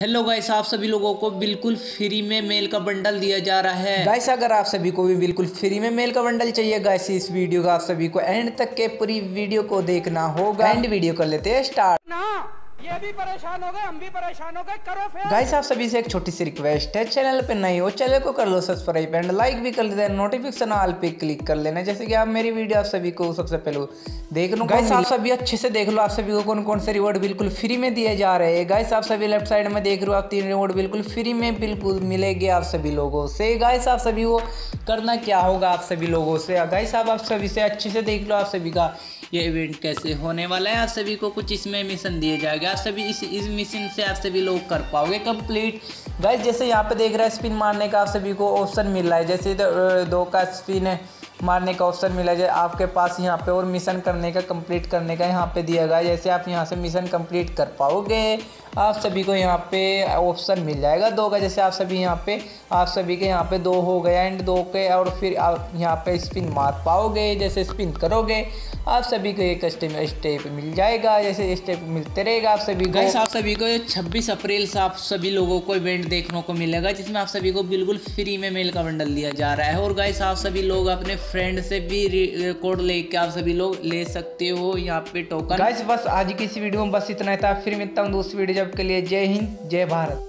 Hello guys आप सभी लोगों को बिल्कुल फ्री में मेल का बंडल दिया जा रहा है। गाइस अगर आप सभी को भी बिल्कुल फ्री में मेल का बंडल चाहिए गाइस इस वीडियो का आप सभी को एंड तक के पूरी वीडियो को देखना होगा। एंड वीडियो कर लेते हैं स्टार्ट ना। ये भी परेशान हो गए हम भी परेशान हो गए करो फिर गाइस आप सभी से एक छोटी सी रिक्वेस्ट है चैनल पे नई हो चैनल को कर लो सब्सक्राइब एंड लाइक भी कर हैं नोटिफिकेशन ऑल पे क्लिक कर लेना जैसे कि आप मेरी वीडियो आप सभी को सबसे पहले देख लो गाइस आप सभी अच्छे से देख लो आप सभी को कौन कौन से रिवॉर्ड बिल्कुल फ्री में दिए जा रहे हैं गाइस आप सभी लेफ़्ट साइड में देख रहे हो आप तीन रिवॉर्ड बिल्कुल फ्री में बिल्कुल मिलेंगे आप सभी लोगों से गाइस आप सभी को करना क्या होगा आप सभी लोगों से गाइस आप आप सभी से अच्छे से देख लो आप सभी का ये इवेंट कैसे होने वाला है? आप सभी को कुछ इसमें मिशन दिए जाएँगे। आप सभी इस इस मिशन से आप सभी लोग कर पाओगे कंप्लीट गाइस जैसे यहाँ पे देख रहे हैं स्पिन मारने का आप सभी को ऑप्शन मिल रहा है। जैसे दो, दो का स्पिन है। मारने का ऑप्शन मिला है। आपके पास यहाँ पे और मिशन करने का कंप्लीट करने का यहाँ पे दिया गया जैसे आप यहाँ से मिशन कंप्लीट कर पाओगे, आप सभी को यहाँ पे ऑप्शन मिल जाएगा दो का। जैसे आप सभी यहाँ पे, आप सभी के यहाँ पे दो हो गया एंड दो के, और फिर आप यहाँ पे स्पिन मार पाओगे। जैसे स्पिन करोगे, आप सभी को एक स्टेप स्टेप मिल जाएगा। जैसे स्टेप मिलते रहेगा आप सभी को। आप सभी को 26 अप्रैल से आप सभी लोगों को इवेंट देखने को मिलेगा, जिसमें आप सभी को बिल्कुल फ्री में मेल का बंडल दिया जा रहा है। और गाइस आप सभी लोग अपने फ्रेंड से भी कोड लेके आप सभी लोग ले सकते हो यहाँ पे टोकन गाइस बस आज की इस वीडियो में बस इतना ही था। फिर मिलता हूँ दूसरी वीडियो जब के लिए। जय हिंद, जय भारत।